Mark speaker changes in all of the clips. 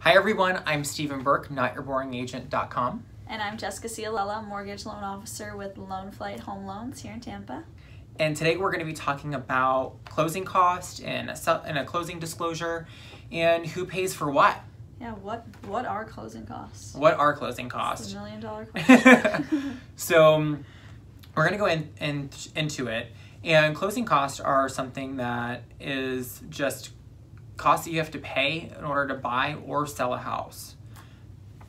Speaker 1: Hi everyone, I'm Steven Burk, notyourboringagent.com.
Speaker 2: And I'm Jessica Cialella, mortgage loan officer with Loan Flight Home Loans here in Tampa.
Speaker 1: And today we're going to be talking about closing cost and a, and a closing disclosure and who pays for what.
Speaker 2: Yeah, what what are closing costs?
Speaker 1: What are closing costs?
Speaker 2: a million dollar question.
Speaker 1: so um, we're going to go in, in into it. And closing costs are something that is just costs that you have to pay in order to buy or sell a house.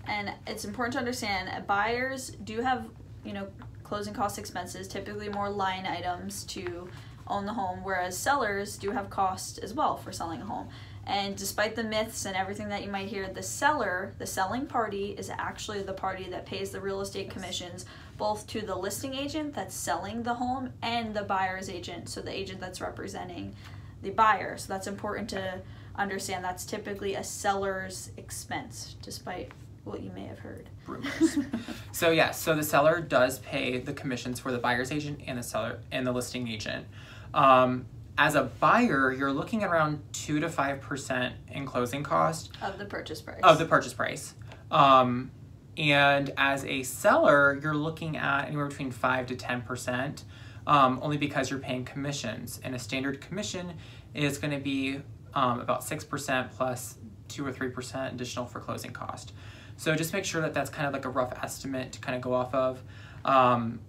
Speaker 2: And it's important to understand buyers do have, you know, closing cost expenses, typically more line items to own the home, whereas sellers do have costs as well for selling a home. And despite the myths and everything that you might hear, the seller, the selling party, is actually the party that pays the real estate commissions both to the listing agent that's selling the home and the buyer's agent, so the agent that's representing the buyer. So that's important to understand. That's typically a seller's expense, despite what you may have heard.
Speaker 1: Rumors. so yeah, so the seller does pay the commissions for the buyer's agent and the seller and the listing agent. Um, as a buyer, you're looking at around two to five percent in closing cost
Speaker 2: of the purchase price.
Speaker 1: Of the purchase price. Um, and as a seller, you're looking at anywhere between five to ten percent, um, only because you're paying commissions. And a standard commission is going to be um, about six percent plus two or three percent additional for closing cost. So just make sure that that's kind of like a rough estimate to kind of go off of. Um,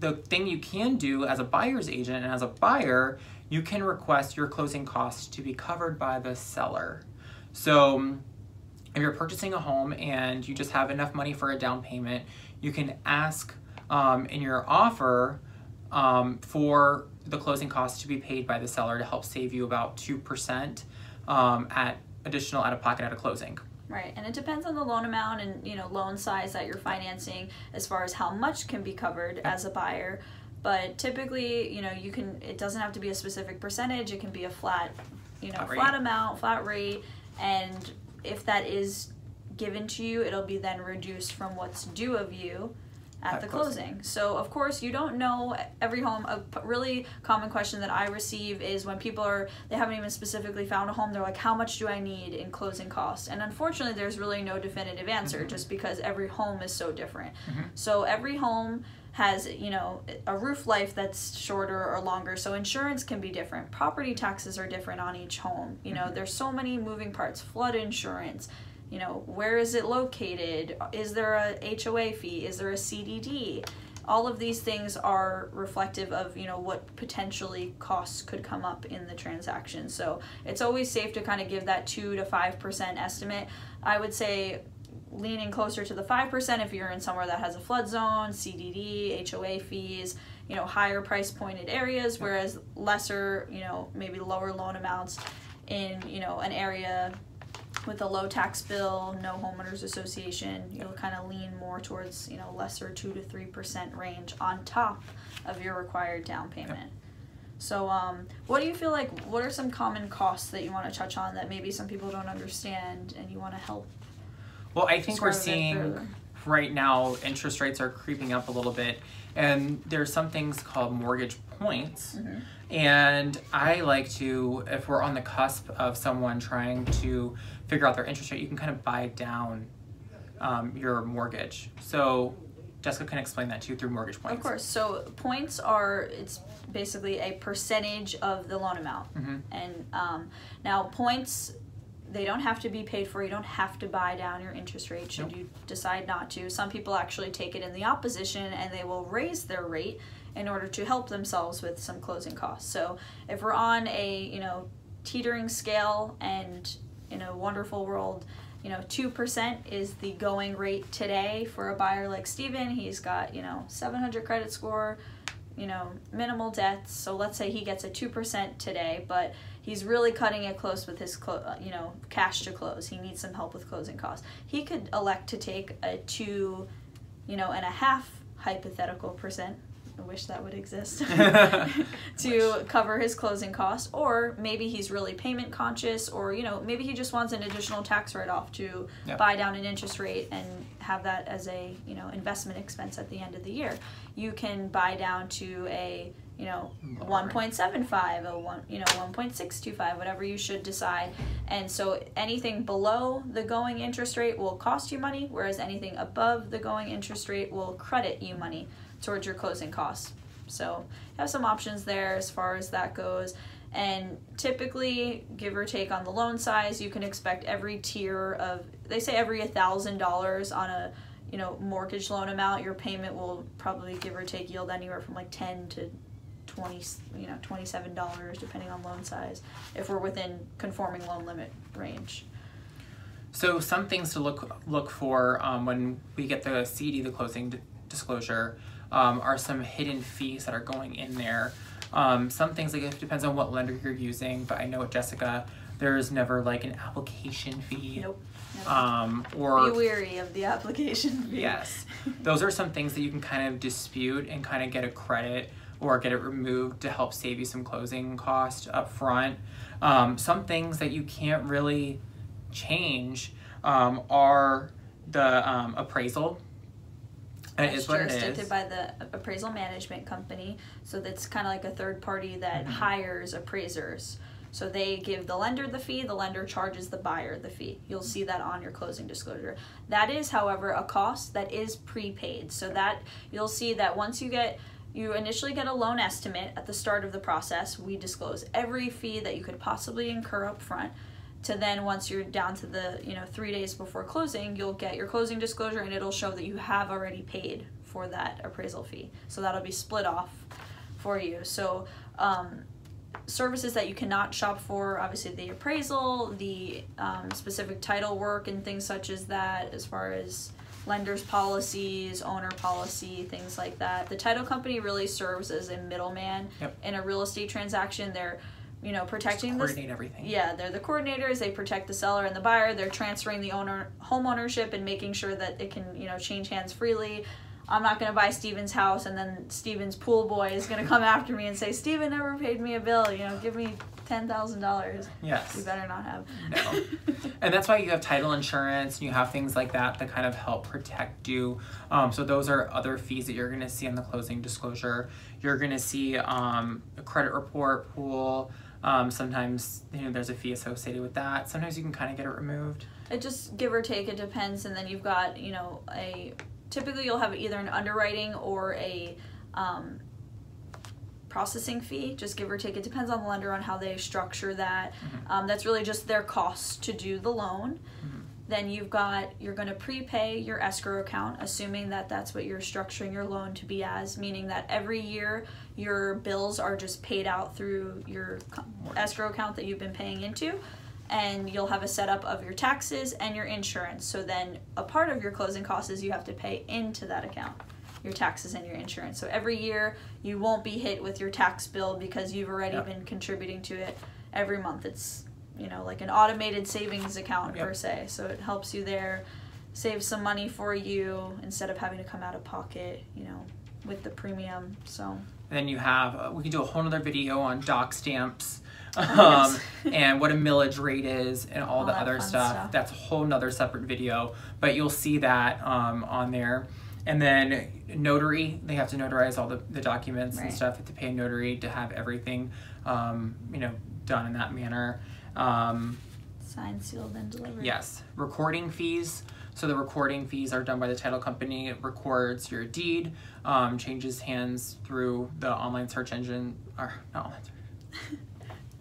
Speaker 1: the thing you can do as a buyer's agent and as a buyer you can request your closing costs to be covered by the seller. So if you're purchasing a home and you just have enough money for a down payment, you can ask um, in your offer um, for the closing costs to be paid by the seller to help save you about 2% um, at additional out of pocket at a closing.
Speaker 2: Right, and it depends on the loan amount and you know loan size that you're financing as far as how much can be covered as a buyer. But typically you know you can it doesn't have to be a specific percentage it can be a flat you know flat, flat amount flat rate. And if that is given to you it'll be then reduced from what's due of you at, at the closing. closing. So, of course, you don't know every home. A really common question that I receive is when people are, they haven't even specifically found a home, they're like, how much do I need in closing costs? And unfortunately, there's really no definitive answer mm-hmm. just because every home is so different. Mm-hmm. So, every home has you know a roof life that's shorter or longer so insurance can be different property taxes are different on each home you know mm-hmm. there's so many moving parts flood insurance you know where is it located? Is there a HOA fee? Is there a CDD all of these things are reflective of you know what potentially costs could come up in the transaction. So it's always safe to kind of give that 2 to 5% estimate. I would say leaning closer to the 5% if you're in somewhere that has a flood zone, CDD, HOA fees, you know, higher price pointed areas, whereas lesser, you know, maybe lower loan amounts in, you know, an area with a low tax bill, no homeowners association, you'll kind of lean more towards, you know, lesser 2 to 3% range on top of your required down payment. So, um, what do you feel like? What are some common costs that you want to touch on that maybe some people don't understand and you want to help
Speaker 1: well, I think we're seeing right now interest rates are creeping up a little bit, and there's some things called mortgage points. Mm-hmm. And I like to, if we're on the cusp of someone trying to figure out their interest rate, you can kind of buy down um, your mortgage. So Jessica can explain that to you through mortgage points.
Speaker 2: Of course. So points are it's basically a percentage of the loan amount, mm-hmm. and um, now points they don't have to be paid for. You don't have to buy down your interest rate should nope. you decide not to. Some people actually take it in the opposition and they will raise their rate in order to help themselves with some closing costs. So if we're on a, you know, teetering scale and in a wonderful world, you know, 2% is the going rate today for a buyer like Steven. He's got, you know, 700 credit score, you know, minimal debts. So let's say he gets a 2% today, but he's really cutting it close with his, you know, cash to close. He needs some help with closing costs. He could elect to take a two, you know, and a half hypothetical percent I wish that would exist. To cover his closing costs or maybe he's really payment conscious or you know maybe he just wants an additional tax write-off to yep. buy down an interest rate and have that as a you know investment expense at the end of the year. You can buy down to a you know, one point seven five, a one, you know, one point six two five, whatever you should decide. And so anything below the going interest rate will cost you money, whereas anything above the going interest rate will credit you money towards your closing costs. So you have some options there as far as that goes. And typically, give or take on the loan size, you can expect every tier of they say every thousand dollars on a you know mortgage loan amount, your payment will probably give or take yield anywhere from like ten to 20 you know 27 dollars depending on loan size if we're within conforming loan limit range
Speaker 1: So some things to look look for um, when we get the CD, the closing d- disclosure, um, are some hidden fees that are going in there. Um, some things like it depends on what lender you're using, but I know at Jessica, there's never like an application fee,
Speaker 2: nope
Speaker 1: um,
Speaker 2: be
Speaker 1: or
Speaker 2: weary of the application fee.
Speaker 1: yes, those are some things that you can kind of dispute and kind of get a credit or get it removed to help save you some closing cost up front. Um, some things that you can't really change um, are the um, appraisal. It
Speaker 2: It's
Speaker 1: is what it
Speaker 2: jurisdicted by the appraisal management company, so that's kind of like a third party that
Speaker 1: Mhm.
Speaker 2: hires appraisers. So they give the lender the fee, the lender charges the buyer the fee. You'll see that on your closing disclosure. That is, however, a cost that is prepaid. So that you'll see that once you get you initially get a loan estimate at the start of the process. We disclose every fee that you could possibly incur up front. To then once you're down to the you know three days before closing, you'll get your closing disclosure and it'll show that you have already paid for that appraisal fee. So that'll be split off for you. So um, services that you cannot shop for obviously the appraisal the um, specific title work and things such as that as far as lenders policies owner policy things like that the title company really serves as a middleman
Speaker 1: Yep.
Speaker 2: in a real estate transaction they're you know protecting the
Speaker 1: coordinate everything.
Speaker 2: yeah, they're the coordinators. They protect the seller and the buyer. They're transferring the owner home ownership and making sure that it can you know change hands freely. I'm not going to buy Steven's house and then Steven's pool boy is going to come after me and say Steven never paid me a bill. You know, give me ten thousand dollars.
Speaker 1: Yes.
Speaker 2: You better not have.
Speaker 1: No. And that's why you have title insurance and you have things like that that kind of help protect you. Um, so those are other fees that you're going to see in the closing disclosure. You're going to see um, a credit report pool. Um, sometimes you know there's a fee associated with that. Sometimes you can kind of get it removed.
Speaker 2: It just give or take. It depends, and then you've got you know a typically you'll have either an underwriting or a um, processing fee. Just give or take. It depends on the lender on how they structure that.
Speaker 1: Mhm.
Speaker 2: Um, that's really just their cost to do the loan.
Speaker 1: Mhm.
Speaker 2: Then you've got you're going to prepay your escrow account, assuming that that's what you're structuring your loan to be as, meaning that every year your bills are just paid out through your escrow account that you've been paying into and you'll have a setup of your taxes and your insurance. So then a part of your closing costs is you have to pay into that account your taxes and your insurance. So every year you won't be hit with your tax bill because you've already
Speaker 1: Yep.
Speaker 2: been contributing to it every month. It's you know like an automated savings account
Speaker 1: Yep.
Speaker 2: per se. So it helps you there, save some money for you instead of having to come out of pocket. You know with the premium. So
Speaker 1: And then you have uh, we can do a whole nother video on doc stamps. Um, and what a millage rate is and all,
Speaker 2: All
Speaker 1: the other stuff.
Speaker 2: stuff.
Speaker 1: That's a whole nother separate video, but you'll see that um, on there. And then notary, they have to notarize all the, the documents and stuff. Have to pay a notary to have everything, um, you know, done in that manner. Um,
Speaker 2: signed, sealed, and delivered.
Speaker 1: Yes, recording fees. So the recording fees are done by the title company. It records your deed, um, changes hands through the online search engine, or not online search,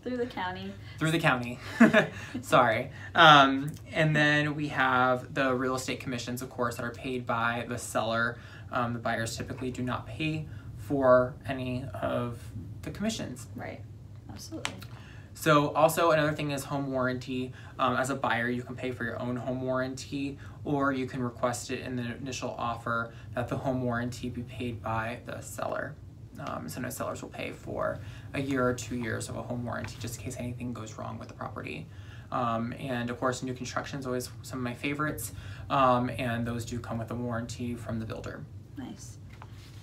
Speaker 2: Through the county.
Speaker 1: through the county. Sorry. Um, and then we have the real estate commissions, of course, that are paid by the seller. Um, the buyers typically do not pay for any of the commissions.
Speaker 2: Right. Absolutely.
Speaker 1: So also another thing is home warranty. Um, as a buyer, you can pay for your own home warranty, or you can request it in the initial offer that the home warranty be paid by the seller. Um, sometimes sellers will pay for a year or two years of a home warranty just in case anything goes wrong with the property. Um, and of course, new construction is always some of my favorites, um, and those do come with a warranty from the builder.
Speaker 2: Nice.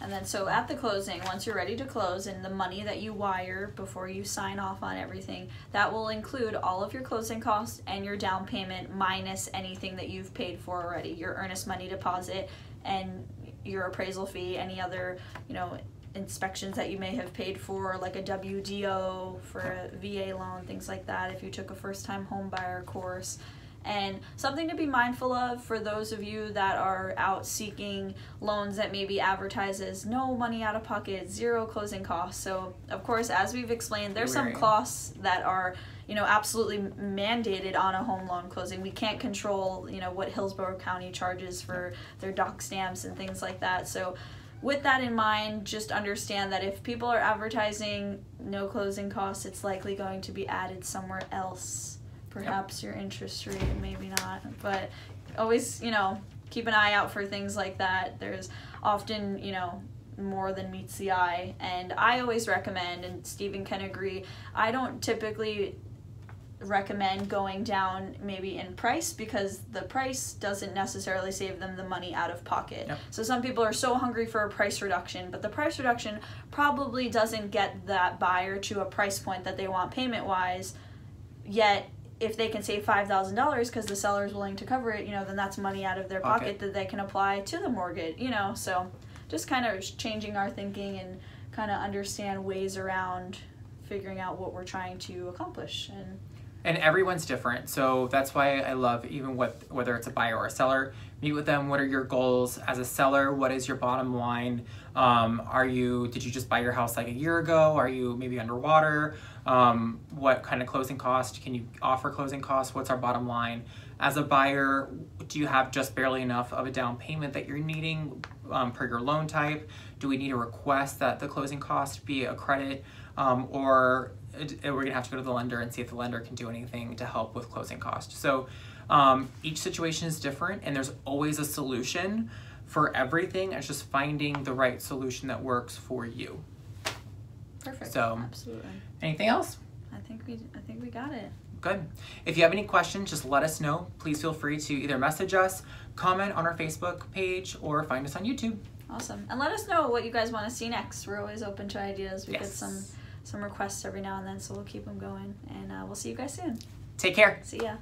Speaker 2: And then, so at the closing, once you're ready to close, and the money that you wire before you sign off on everything, that will include all of your closing costs and your down payment minus anything that you've paid for already your earnest money deposit and your appraisal fee, any other, you know, inspections that you may have paid for, like a WDO for a VA loan, things like that, if you took a first time home buyer course. And something to be mindful of for those of you that are out seeking loans that maybe advertises no money out of pocket, zero closing costs. So, of course, as we've explained, there's some costs that are you know absolutely mandated on a home loan closing we can't control you know what hillsborough county charges for their doc stamps and things like that so with that in mind, just understand that if people are advertising no closing costs, it's likely going to be added somewhere else. Perhaps yep. your interest rate, maybe not. But always, you know, keep an eye out for things like that. There's often, you know, more than meets the eye. And I always recommend, and Steven can agree, I don't typically recommend going down maybe in price because the price doesn't necessarily save them the money out of pocket. Yep. So some people are so hungry for a price reduction, but the price reduction probably doesn't get that buyer to a price point that they want payment wise. Yet if they can save five thousand dollars because the seller is willing to cover it, you know, then that's money out of their pocket, pocket that they can apply to the mortgage. You know, so just kind of changing our thinking and kind of understand ways around figuring out what we're trying to accomplish and
Speaker 1: and everyone's different. So that's why i love even what whether it's a buyer or a seller meet with them. What are your goals as a seller? What is your bottom line? Um, are you did you just buy your house like a year ago? Are you maybe underwater? Um, what kind of closing cost can you offer closing costs? What's our bottom line? As a buyer do you have just barely enough of a down payment that you're needing um, per your loan type? Do we need to request that the closing cost be a credit um, or we're going to have to go to the lender and see if the lender can do anything to help with closing costs. So um, each situation is different, and there's always a solution for everything. It's just finding the right solution that works for you.
Speaker 2: Perfect. So, absolutely.
Speaker 1: Anything else?
Speaker 2: I think we. I think we got it.
Speaker 1: Good. If you have any questions, just let us know. Please feel free to either message us, comment on our Facebook page, or find us on YouTube.
Speaker 2: Awesome. And let us know what you guys want to see next. We're always open to ideas. We yes. get some some requests every now and then, so we'll keep them going. And uh, we'll see you guys soon.
Speaker 1: Take care.
Speaker 2: See ya.